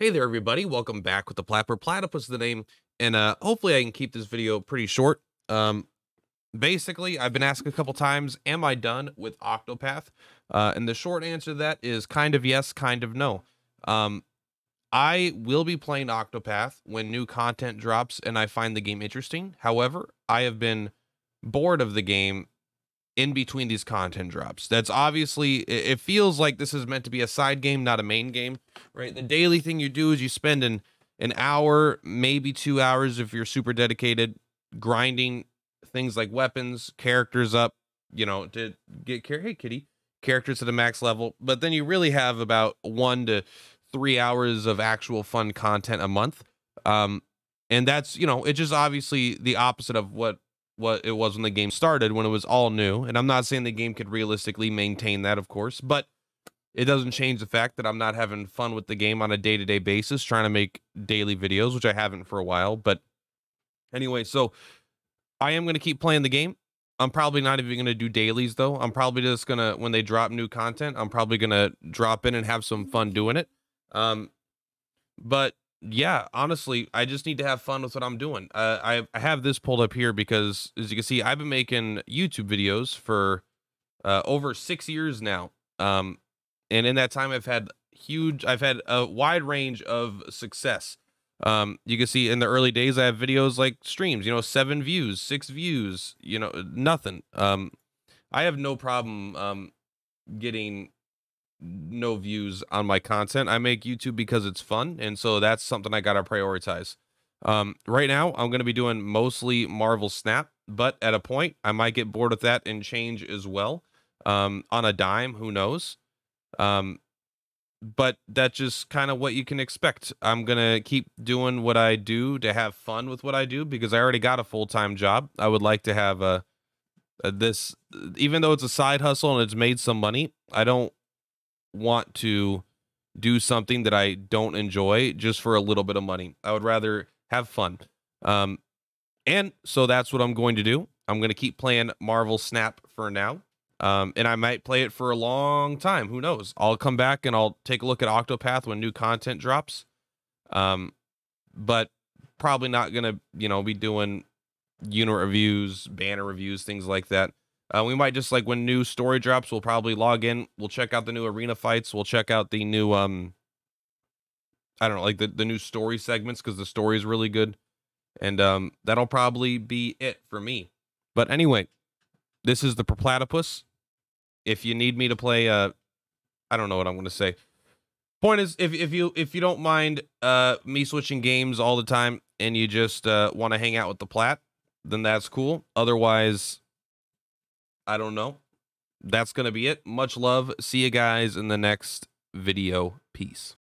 Hey there, everybody. Welcome back with the Plapper. Platypus the name, and uh, hopefully I can keep this video pretty short. Um, basically, I've been asked a couple times, am I done with Octopath? Uh, and the short answer to that is kind of yes, kind of no. Um, I will be playing Octopath when new content drops and I find the game interesting. However, I have been bored of the game in between these content drops. That's obviously it feels like this is meant to be a side game, not a main game, right? The daily thing you do is you spend an an hour, maybe 2 hours if you're super dedicated grinding things like weapons, characters up, you know, to get hey kitty, characters to the max level, but then you really have about 1 to 3 hours of actual fun content a month. Um and that's, you know, it's just obviously the opposite of what what it was when the game started when it was all new. And I'm not saying the game could realistically maintain that, of course, but it doesn't change the fact that I'm not having fun with the game on a day to day basis, trying to make daily videos, which I haven't for a while. But anyway, so I am going to keep playing the game. I'm probably not even going to do dailies though. I'm probably just going to, when they drop new content, I'm probably going to drop in and have some fun doing it. Um, but yeah, honestly, I just need to have fun with what I'm doing. Uh, I I have this pulled up here because, as you can see, I've been making YouTube videos for uh, over six years now. Um, and in that time, I've had huge, I've had a wide range of success. Um, you can see in the early days, I have videos like streams, you know, seven views, six views, you know, nothing. Um, I have no problem um getting no views on my content. I make YouTube because it's fun, and so that's something I gotta prioritize. Um, right now, I'm gonna be doing mostly Marvel Snap, but at a point, I might get bored with that and change as well. Um, on a dime, who knows? Um, but that's just kind of what you can expect. I'm gonna keep doing what I do to have fun with what I do because I already got a full time job. I would like to have a, a this, even though it's a side hustle and it's made some money. I don't want to do something that I don't enjoy just for a little bit of money. I would rather have fun. Um, and so that's what I'm going to do. I'm going to keep playing Marvel Snap for now. Um, and I might play it for a long time. Who knows? I'll come back and I'll take a look at Octopath when new content drops. Um, but probably not going to, you know, be doing unit reviews, banner reviews, things like that. Uh, we might just like when new story drops, we'll probably log in. We'll check out the new arena fights. We'll check out the new um, I don't know, like the the new story segments because the story is really good, and um, that'll probably be it for me. But anyway, this is the Platypus. If you need me to play, uh, I don't know what I'm to say. Point is, if if you if you don't mind uh me switching games all the time and you just uh want to hang out with the plat, then that's cool. Otherwise, I don't know. That's going to be it. Much love. See you guys in the next video. Peace.